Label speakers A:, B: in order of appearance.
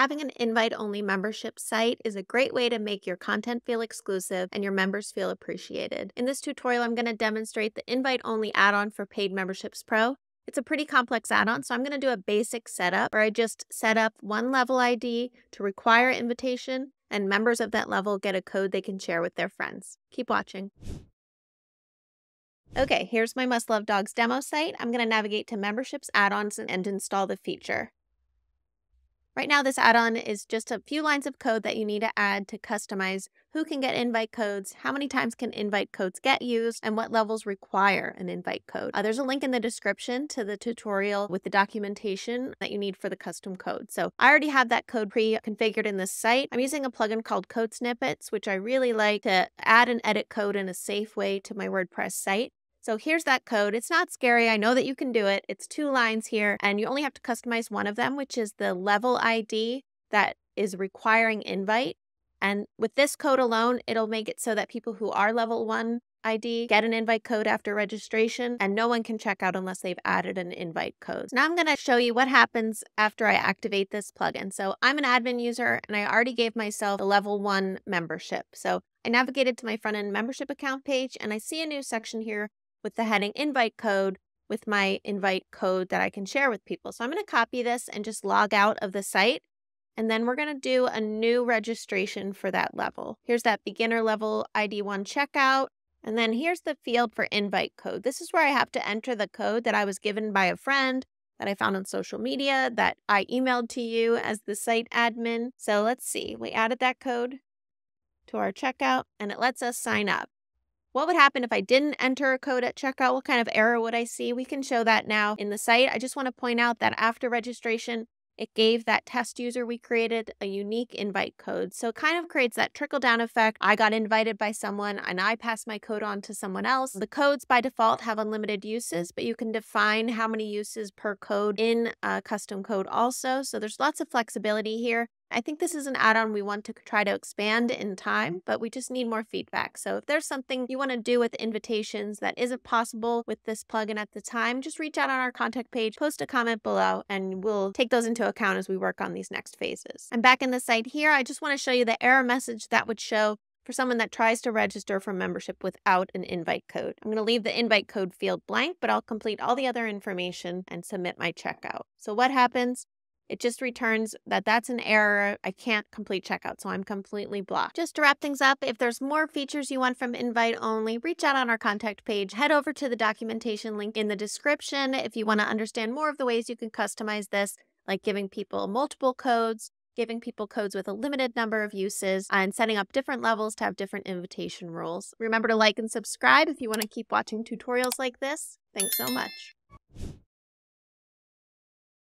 A: Having an invite only membership site is a great way to make your content feel exclusive and your members feel appreciated. In this tutorial, I'm going to demonstrate the invite only add on for Paid Memberships Pro. It's a pretty complex add on, so I'm going to do a basic setup where I just set up one level ID to require invitation, and members of that level get a code they can share with their friends. Keep watching. Okay, here's my Must Love Dogs demo site. I'm going to navigate to Memberships Add-ons and install the feature. Right now, this add-on is just a few lines of code that you need to add to customize who can get invite codes, how many times can invite codes get used, and what levels require an invite code. Uh, there's a link in the description to the tutorial with the documentation that you need for the custom code. So I already have that code pre-configured in this site. I'm using a plugin called Code Snippets, which I really like to add and edit code in a safe way to my WordPress site. So here's that code. It's not scary. I know that you can do it. It's two lines here, and you only have to customize one of them, which is the level ID that is requiring invite. And with this code alone, it'll make it so that people who are level one ID get an invite code after registration, and no one can check out unless they've added an invite code. Now I'm going to show you what happens after I activate this plugin. So I'm an admin user, and I already gave myself a level one membership. So I navigated to my front end membership account page, and I see a new section here with the heading invite code with my invite code that I can share with people. So I'm going to copy this and just log out of the site. And then we're going to do a new registration for that level. Here's that beginner level ID1 checkout. And then here's the field for invite code. This is where I have to enter the code that I was given by a friend that I found on social media that I emailed to you as the site admin. So let's see, we added that code to our checkout and it lets us sign up. What would happen if I didn't enter a code at checkout? What kind of error would I see? We can show that now in the site. I just want to point out that after registration, it gave that test user we created a unique invite code. So it kind of creates that trickle down effect. I got invited by someone and I pass my code on to someone else. The codes by default have unlimited uses, but you can define how many uses per code in a custom code also. So there's lots of flexibility here. I think this is an add on we want to try to expand in time, but we just need more feedback. So if there's something you want to do with invitations that isn't possible with this plugin at the time, just reach out on our contact page, post a comment below, and we'll take those into account as we work on these next phases. I'm back in the site here. I just want to show you the error message that would show for someone that tries to register for membership without an invite code. I'm going to leave the invite code field blank, but I'll complete all the other information and submit my checkout. So what happens? It just returns that that's an error. I can't complete checkout, so I'm completely blocked. Just to wrap things up, if there's more features you want from Invite Only, reach out on our contact page. Head over to the documentation link in the description if you want to understand more of the ways you can customize this, like giving people multiple codes, giving people codes with a limited number of uses, and setting up different levels to have different invitation rules. Remember to like and subscribe if you want to keep watching tutorials like this. Thanks so much.